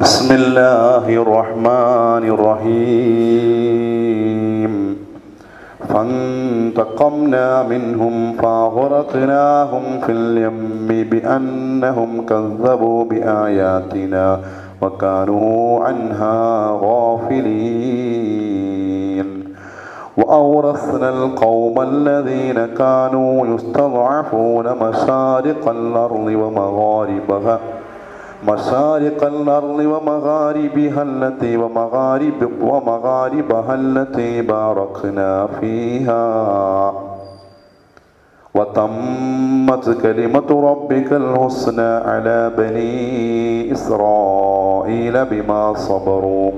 بسم الله الرحمن الرحيم. فانتقمنا منهم فأغرقناهم في اليم بأنهم كذبوا بآياتنا وكانوا عنها غافلين. وأورثنا القوم الذين كانوا يستضعفون مشارق الأرض ومغاربها مشارق الأرض ومغاربها التي ومغارب ومغاربها التي باركنا فيها. وتمت كلمة ربك الحسنى على بني إسرائيل بما صبروا.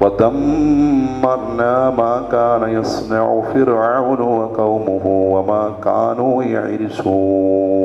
ودمرنا ما كان يصنع فرعون وقومه وما كانوا يعرشون.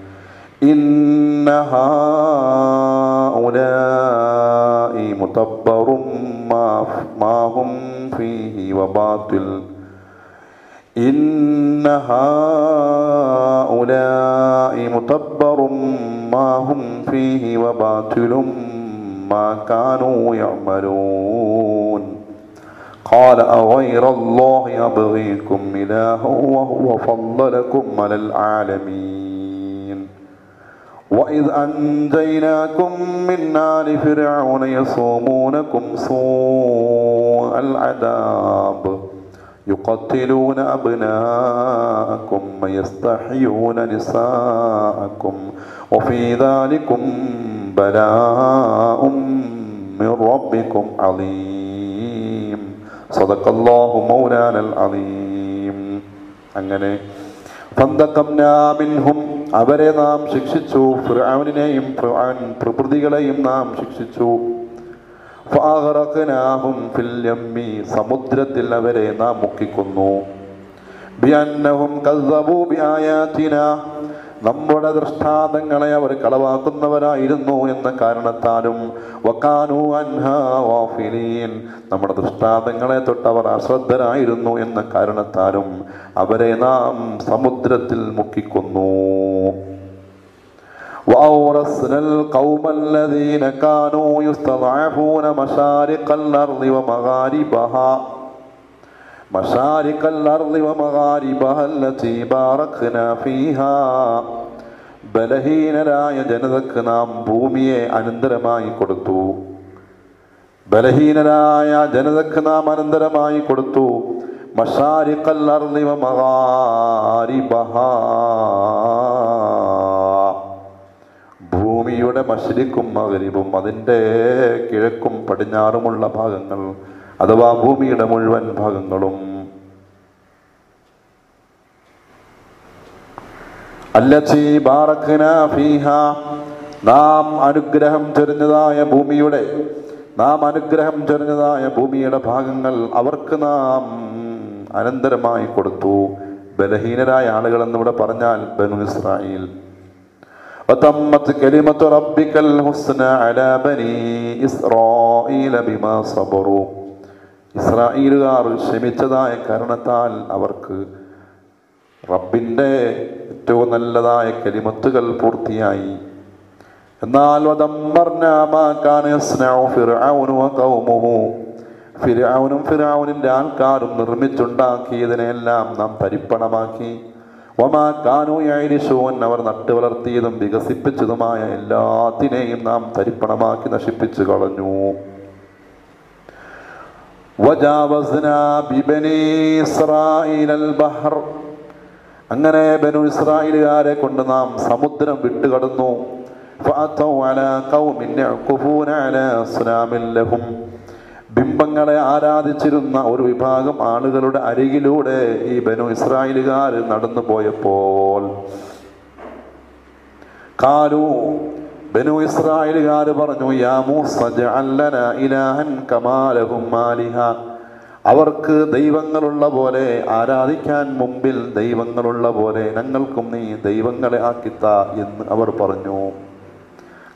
إن هؤلاء متبر ما, ما هم فيه وباطل. إن هؤلاء متبر ما هم فيه وباطل ما كانوا يعملون. قال أغير الله أبغيكم إلها وهو فضلكم على العالمين. وإذ أنجيناكم من آل فرعون يصومونكم سوء العذاب يقتلون أبناءكم ويستحيون نساءكم وفي ذلكم بلاء من ربكم عظيم صدق الله مولانا العظيم അങ്ങനെ ഫന്തക്കംനാ മിൻഹും അവരെ നാം ശിക്ഷിച്ചു. ഫിർഔൻ പ്രകൃതികളെയും നാം ശിക്ഷിച്ചു. സമുദ്രത്തിൽ അവരെ നാം മുക്കിക്കൊന്നു. നമ്മുടെ ദൃഷ്ടാന്തങ്ങളെ അവർ കളവാക്കുന്നവരായിരുന്നു എന്ന കാരണത്താലും വക്കാനു അൻഹാ ഗാഫിലീൻ നമ്മുടെ ദൃഷ്ടാന്തങ്ങളെ തൊട്ട് അവർ അശ്രദ്ധരായിരുന്നു എന്ന കാരണത്താലും അവരെ നാം സമുദ്രത്തിൽ മുക്കിക്കൊന്നു وأورثنا القوم الذين كانوا يستضعفون مشارق الأرض ومغاربها مشارق الأرض ومغاربها التي باركنا فيها ബലഹീനരായ ജനതക്ക് നാം ഭൂമിയെ അനന്തരമായി കൊടുത്തു ബലഹീനരായ ജനതക്ക് നാം അനന്തരമായി കൊടുത്തു മഷാരിക്കൽ അർളിവ ഭൂമിയുടെ മഷരിക്കും മകരിബും അതിൻ്റെ കിഴക്കും പടിഞ്ഞാറുമുള്ള ഭാഗങ്ങൾ അഥവാ ഭൂമിയുടെ മുഴുവൻ ഭാഗങ്ങളും അല്ലച്ചി ബാറഖ്ന ഫീഹ നാം അനുഗ്രഹം ചൊരിഞ്ഞതായ ഭൂമിയുടെ നാം അനുഗ്രഹം ചൊരിഞ്ഞതായ ഭൂമിയുടെ ഭാഗങ്ങൾ അവർക്ക് നാം അനന്തരമായി കൊടുത്തു ബലഹീനരായ ആളുകൾ എന്നിവിടെ പറഞ്ഞാൽ ബനു ഇസ്രായേൽ وتمت كلمة ربك الحسنى على بني إسرائيل بما صبروا ഇസ്രായേലുകാർ ക്ഷമിച്ചതായ കാരണത്താൽ അവർക്ക് റബ്ബിന്റെ ഏറ്റവും നല്ലതായ കലിമത്തുകൾ പൂർത്തിയായി. എന്നാൽ ഫിർഔനിന്റെ ആൾക്കാരും നിർമ്മിച്ചുണ്ടാക്കിയതിനെല്ലാം നാം തരിപ്പണമാക്കി ഒമാ കാനു യായിരിശോൻ അവർ നട്ടു വളർത്തിയതും വികസിപ്പിച്ചതുമായ എല്ലാത്തിനെയും നാം തരിപ്പണമാക്കി നശിപ്പിച്ചു കളഞ്ഞു. അങ്ങനെ ബനു ഇസ്രായേലുകാരെ കൊണ്ട് നാം സമുദ്രം വിട്ടുകടന്നു. ബിംബങ്ങളെ ആരാധിച്ചിരുന്ന ഒരു വിഭാഗം ആളുകളുടെ അരികിലൂടെ ഈ ബനു ഇസ്രായേലുകാർ നടന്നു പോയപ്പോൾ കാലു ബനു ഇസ്രായേലുകാർ പറഞ്ഞു യാ മൂസ ജഅല്ലന ലനാ ഇലാഹൻ കമാ ലഹും ആലിഹ അവർക്ക് ദൈവങ്ങളുള്ള പോലെ ആരാധിക്കാൻ മുമ്പിൽ ദൈവങ്ങളുള്ള പോലെ ഞങ്ങൾക്കും നീ ദൈവങ്ങളെ ആക്കിത്ത എന്ന് അവർ പറഞ്ഞു.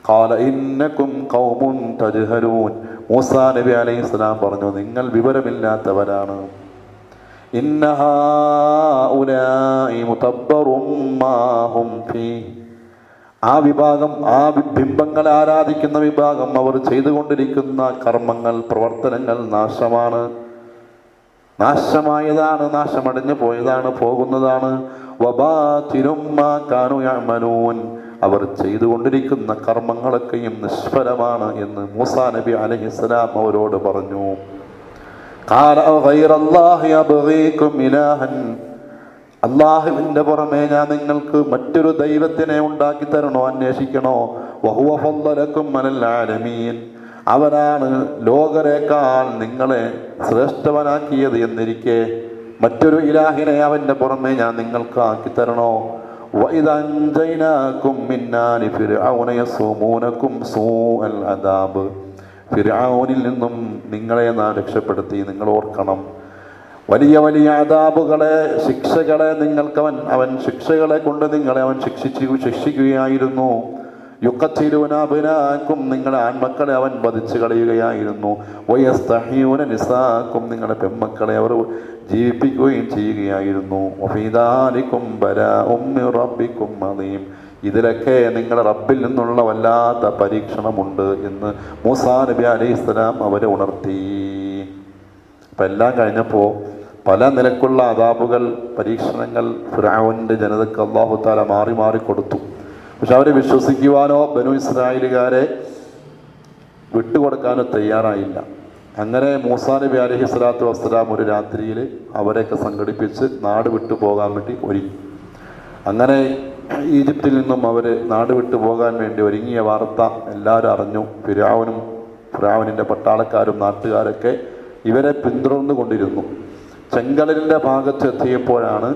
കാല ഇന്നക്കും കൗമുൻ തജ്ഹലൂൻ. മൂസാ നബി അലൈഹി സ്വലാം പറഞ്ഞു നിങ്ങൾ വിവരമില്ലാത്തവരാണ്. ഇന്നഹാ ഉലായി മുതബ്ബറും മാഹും ഫീ. ആ വിഭാഗം ആ ബിംബങ്ങൾ ആരാധിക്കുന്ന വിഭാഗം അവർ ചെയ്തുകൊണ്ടിരിക്കുന്ന കർമ്മങ്ങൾ പ്രവർത്തനങ്ങൾ നാശമാണ്. നാശമായതാണ് നാശമടഞ്ഞു പോയതാണ് പോകുന്നതാണ്. അവർ ചെയ്തുകൊണ്ടിരിക്കുന്ന കർമ്മങ്ങളൊക്കെയും നിഷ്ഫലമാണ് എന്ന് മൂസാ നബി അലഹിസ്ലാം അവരോട് പറഞ്ഞു. അള്ളാഹുവിന്റെ പുറമേ ഞാൻ നിങ്ങൾക്ക് മറ്റൊരു ദൈവത്തിനെ ഉണ്ടാക്കി തരണോ അന്വേഷിക്കണോ? വഹുവഫല്ലലക്കും അവനാണ് ലോകരേക്കാൾ നിങ്ങളെ ശ്രേഷ്ഠവനാക്കിയത് എന്നിരിക്കെ മറ്റൊരു ഇലാഹിനെ അവന്റെ പുറമേ ഞാൻ നിങ്ങൾക്ക് ആക്കി തരണോ? ഫിർആനിൽ നിന്നും നിങ്ങളെ നാം രക്ഷപ്പെടുത്തി നിങ്ങൾ ഓർക്കണം. വലിയ വലിയ ആദാബുകളെ ശിക്ഷകളെ നിങ്ങൾക്കവൻ അവൻ ശിക്ഷകളെ കൊണ്ട് നിങ്ങളെ അവൻ ശിക്ഷിച്ചു ശിക്ഷിക്കുകയായിരുന്നു. യുക്കത്തിരുവനാഭിനാക്കും നിങ്ങളെ ആൺമക്കളെ അവൻ വധിച്ചു കളയുകയായിരുന്നു. വയസ്തഹ്യൂന നിസാക്കും നിങ്ങളുടെ പെൺമക്കളെ അവർ ജീവിപ്പിക്കുകയും ചെയ്യുകയായിരുന്നു. ഒഫീദാലിക്കും ബര ഉമ്മി റബ്ബിക്കും അദീം. ഇതിലൊക്കെ നിങ്ങളുടെ റബ്ബിൽ നിന്നുള്ള വല്ലാത്ത പരീക്ഷണമുണ്ട് എന്ന് മൂസാ നബി അലൈഹി സ്വലാം അവരെ ഉണർത്തി. അപ്പം എല്ലാം കഴിഞ്ഞപ്പോൾ പല നിലക്കുള്ള അതാപുകൾ പരീക്ഷണങ്ങൾ ഫിറാവുന്റെ ജനതയ്ക്ക് അള്ളാഹുത്താല മാറി മാറി കൊടുത്തു. പക്ഷെ അവരെ വിശ്വസിക്കുവാനോ ബനു ഇസ്രായേലുകാരെ വിട്ടുകൊടുക്കാനോ തയ്യാറായില്ല. അങ്ങനെ മൂസാ നബി അലഹി സ്വലാത്തു വസ്സലാം ഒരു രാത്രിയിൽ അവരെയൊക്കെ സംഘടിപ്പിച്ച് നാട് വിട്ടു പോകാൻ വേണ്ടി ഒരുങ്ങി. അങ്ങനെ ഈജിപ്തിൽ നിന്നും അവർ നാട് വിട്ടു പോകാൻ വേണ്ടി ഒരുങ്ങിയ വാർത്ത എല്ലാവരും അറിഞ്ഞു. ഫിരാവനും ഫിരാവനിന്റെ പട്ടാളക്കാരും നാട്ടുകാരൊക്കെ ഇവരെ പിന്തുടർന്നു കൊണ്ടിരുന്നു ചെങ്കടലിന്റെ ഭാഗത്ത് എത്തിയപ്പോഴാണ്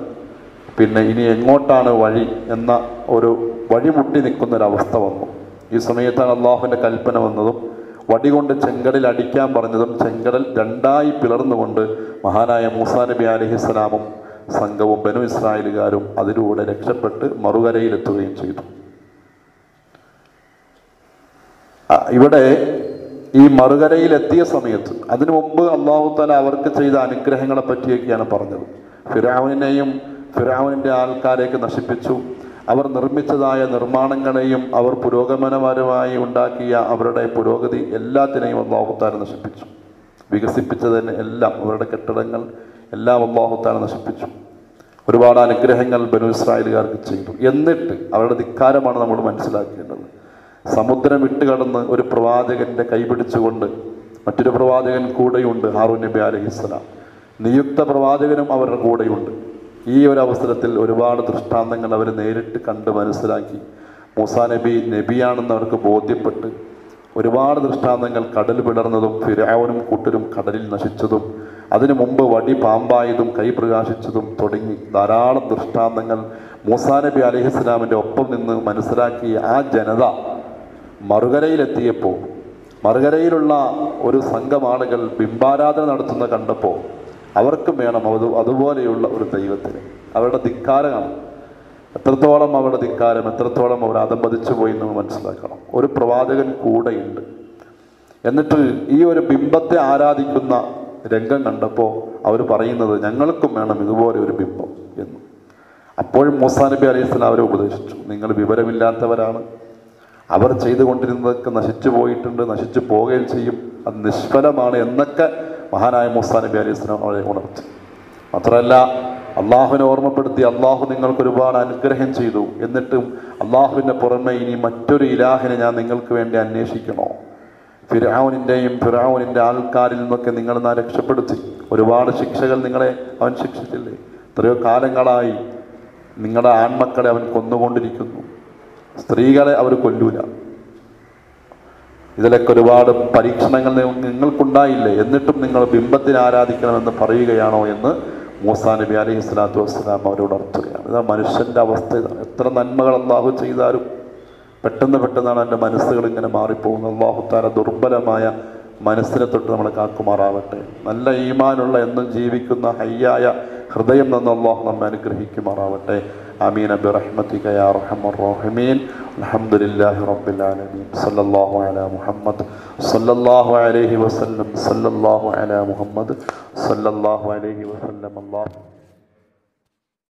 പിന്നെ ഇനി എങ്ങോട്ടാണ് വഴി എന്ന ഒരു വഴിമുട്ടി നിൽക്കുന്നൊരവസ്ഥ വന്നു. ഈ സമയത്താണ് അള്ളാഹുവിന്റെ കൽപ്പന വന്നതും വടി കൊണ്ട് ചെങ്കടൽ അടിക്കാൻ പറഞ്ഞതും ചെങ്കടൽ രണ്ടായി പിളർന്നുകൊണ്ട് മഹാനായ മൂസാ നബി അലഹിസ്സലാമും സംഘവും ബനു ഇസ്രായേലുകാരും അതിലൂടെ രക്ഷപ്പെട്ട് മറുകരയിലെത്തുകയും ചെയ്തു. ഇവിടെ ഈ മറുകരയിൽ എത്തിയ സമയത്ത് അതിനു മുമ്പ് അള്ളാഹു തല അവർക്ക് ചെയ്ത അനുഗ്രഹങ്ങളെ പറ്റിയൊക്കെയാണ് പറഞ്ഞത്. ഫിറാവിനെയും ഫിറാവിന്റെ ആൾക്കാരെയൊക്കെ നശിപ്പിച്ചു. അവർ നിർമ്മിച്ചതായ നിർമ്മാണങ്ങളെയും അവർ പുരോഗമനപരമായി ഉണ്ടാക്കിയ അവരുടെ പുരോഗതി എല്ലാത്തിനെയും അള്ളാഹുത്താല നശിപ്പിച്ചു. വികസിപ്പിച്ചതിന് എല്ലാം അവരുടെ കെട്ടിടങ്ങൾ എല്ലാം അള്ളാഹുത്താല നശിപ്പിച്ചു. ഒരുപാട് അനുഗ്രഹങ്ങൾ ബനു ഇസ്രായേലുകാർക്ക് ചെയ്തു. എന്നിട്ട് അവരുടെ ധിക്കാരമാണ് നമ്മൾ മനസ്സിലാക്കേണ്ടത്. സമുദ്രം വിട്ടുകടന്ന് ഒരു പ്രവാചകന്റെ കൈപിടിച്ചുകൊണ്ട് മറ്റൊരു പ്രവാചകൻ കൂടെയുണ്ട് ഹാറൂൻ നബി അലഹിസ്സലാം നിയുക്ത പ്രവാചകനും അവരുടെ കൂടെയുണ്ട്. ഈ ഒരു അവസരത്തിൽ ഒരുപാട് ദൃഷ്ടാന്തങ്ങൾ അവർ നേരിട്ട് കണ്ട് മനസ്സിലാക്കി. മൂസാ നബി നബിയാണെന്ന് അവർക്ക് ബോധ്യപ്പെട്ട് ഒരുപാട് ദൃഷ്ടാന്തങ്ങൾ കടൽ പിളർന്നതും ഫിരാവനും കൂട്ടരും കടലിൽ നശിച്ചതും അതിനു മുമ്പ് വടി പാമ്പായതും കൈ പ്രകാശിച്ചതും തുടങ്ങി ധാരാളം ദൃഷ്ടാന്തങ്ങൾ മൂസാ നബി അലഹിസ്ലാമിന്റെ ഒപ്പം നിന്ന് മനസ്സിലാക്കിയ ആ ജനത മറുകരയിലെത്തിയപ്പോൾ മറുകരയിലുള്ള ഒരു സംഘം ആളുകൾ ബിംബാരാധന നടത്തുന്ന കണ്ടപ്പോൾ അവർക്കും വേണം അത് അതുപോലെയുള്ള ഒരു ദൈവത്തിന്. അവരുടെ ധിക്കാരമാണ്. എത്രത്തോളം അവരുടെ ധിക്കാരം എത്രത്തോളം അവർ അതമ്പതിച്ചു പോയി എന്ന് മനസ്സിലാക്കണം. ഒരു പ്രവാചകൻ കൂടെയുണ്ട്. എന്നിട്ട് ഈ ഒരു ബിംബത്തെ ആരാധിക്കുന്ന രംഗം കണ്ടപ്പോൾ അവർ പറയുന്നത് ഞങ്ങൾക്കും വേണം ഇതുപോലെ ഒരു ബിംബം എന്ന്. അപ്പോഴും മൂസാ നബി അലൈഹി അവരെ ഉപദേശിച്ചു. നിങ്ങൾ വിവരമില്ലാത്തവരാണ്. അവർ ചെയ്തുകൊണ്ടിരുന്നതൊക്കെ നശിച്ചു പോയിട്ടുണ്ട് നശിച്ചു പോവുകയും ചെയ്യും. അത് നിഷ്ഫലമാണ് എന്നൊക്കെ മഹാനായ മൂസാ നബി അലൈഹി സ്വലം അവരെ ഉണർത്തി. മാത്രമല്ല അള്ളാഹുവിനെ ഓർമ്മപ്പെടുത്തി അള്ളാഹു നിങ്ങൾക്ക് ഒരുപാട് അനുഗ്രഹം ചെയ്തു. എന്നിട്ടും അള്ളാഹുവിന്റെ പുറമെ ഇനി മറ്റൊരു ഇലാഹിനെ ഞാൻ നിങ്ങൾക്ക് വേണ്ടി അന്വേഷിക്കണോ? ഫിറാവുനിന്റെയും ഫിറാവുനിന്റെ ആൾക്കാരിൽ നിന്നൊക്കെ നിങ്ങൾ നാ രക്ഷപ്പെടുത്തി. ഒരുപാട് ശിക്ഷകൾ നിങ്ങളെ അവൻ ശിക്ഷിച്ചില്ലേ? എത്രയോ കാലങ്ങളായി നിങ്ങളുടെ ആൺമക്കളെ അവൻ കൊന്നുകൊണ്ടിരിക്കുന്നു. സ്ത്രീകളെ അവർ കൊല്ലൂല. ഇതിലൊക്കെ ഒരുപാട് പരീക്ഷണങ്ങൾ നിങ്ങൾക്കുണ്ടായില്ലേ? എന്നിട്ടും നിങ്ങൾ ബിംബത്തിന് ആരാധിക്കണമെന്ന് പറയുകയാണോ എന്ന് മൂസാ നബി അലൈഹി സ്വലാത്തു വസ്സലാം അവരോട് ഉണർത്തുകയാണ് ഇതാ മനുഷ്യന്റെ അവസ്ഥ ഇതാണ്. എത്ര നന്മകൾ അള്ളാഹു ചെയ്താലും പെട്ടെന്ന് പെട്ടെന്നാണ് എന്റെ മനസ്സുകൾ ഇങ്ങനെ മാറിപ്പോകുന്നത്. അള്ളാഹു താല ദുർബലമായ മനസ്സിനെ തൊട്ട് നമ്മളെ കാക്കുമാറാവട്ടെ. നല്ല ഈമാനുള്ള എന്നും ജീവിക്കുന്ന ഹയ്യായ ഹൃദയം നിന്ന് അള്ളാഹു നമ്മെ അനുഗ്രഹിക്കുമാറാവട്ടെ. آمين برحمتك يا أرحم الراحمين. الحمد لله رب العالمين. صلى الله على محمد. صلى الله عليه وسلم. صلى الله على محمد. صلى الله عليه وسلم. الله